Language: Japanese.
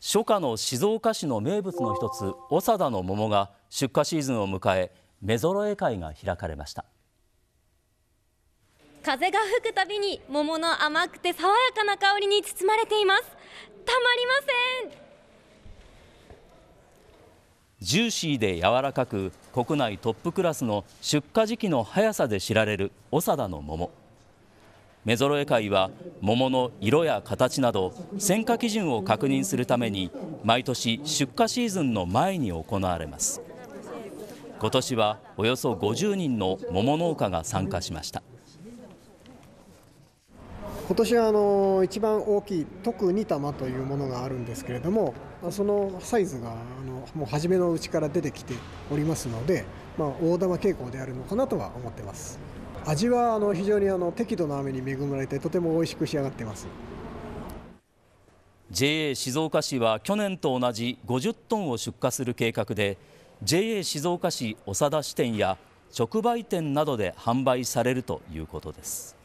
初夏の静岡市の名物の一つ長田の桃が出荷シーズンを迎え目揃え会が開かれました。風が吹くたびに桃の甘くて爽やかな香りに包まれています。たまりません。ジューシーで柔らかく国内トップクラスの出荷時期の速さで知られる長田の桃目揃え会は桃の色や形など選果基準を確認するために毎年出荷シーズンの前に行われます。今年はおよそ50人の桃農家が参加しました。今年はあの一番大きい特二玉というものがあるんですけれどもそのサイズがあのもう初めのうちから出てきておりますので、まあ、大玉傾向であるのかなとは思ってます。味はあの非常にあの適度な雨に恵まれてとても美味しく仕上がっています。JA 静岡市は去年と同じ50トンを出荷する計画で JA 静岡市長田支店や直売店などで販売されるということです。